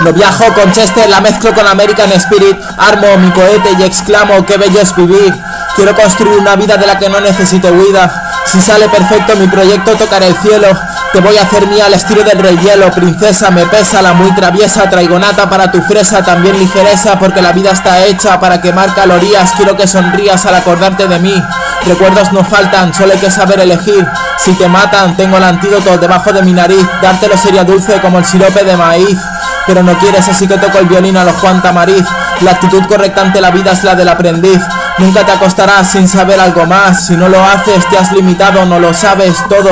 No viajo con Chester, la mezclo con American Spirit, armo mi cohete y exclamo qué bello es vivir. Quiero construir una vida de la que no necesito huida. Si sale perfecto mi proyecto tocaré el cielo. Te voy a hacer mía al estilo del rey hielo, princesa, me pesa la muy traviesa, traigo nata para tu fresa, también ligereza, porque la vida está hecha para quemar calorías, quiero que sonrías al acordarte de mí. Recuerdos no faltan, solo hay que saber elegir. Si te matan, tengo el antídoto debajo de mi nariz, dártelo sería dulce como el sirope de maíz. Pero no quieres, así que toco el violín a los Juan Tamariz. La actitud correcta ante la vida es la del aprendiz. Nunca te acostarás sin saber algo más. Si no lo haces, te has limitado, no lo sabes todo.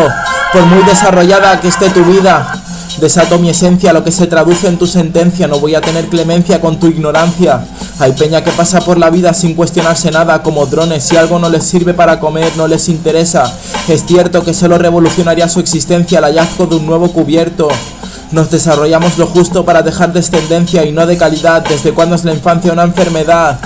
Por muy desarrollada que esté tu vida. Desato mi esencia, lo que se traduce en tu sentencia. No voy a tener clemencia con tu ignorancia. Hay peña que pasa por la vida sin cuestionarse nada, como drones. Si algo no les sirve para comer, no les interesa. Es cierto que solo revolucionaría su existencia el hallazgo de un nuevo cubierto. Nos desarrollamos lo justo para dejar descendencia y no de calidad. ¿Desde cuándo es la infancia una enfermedad?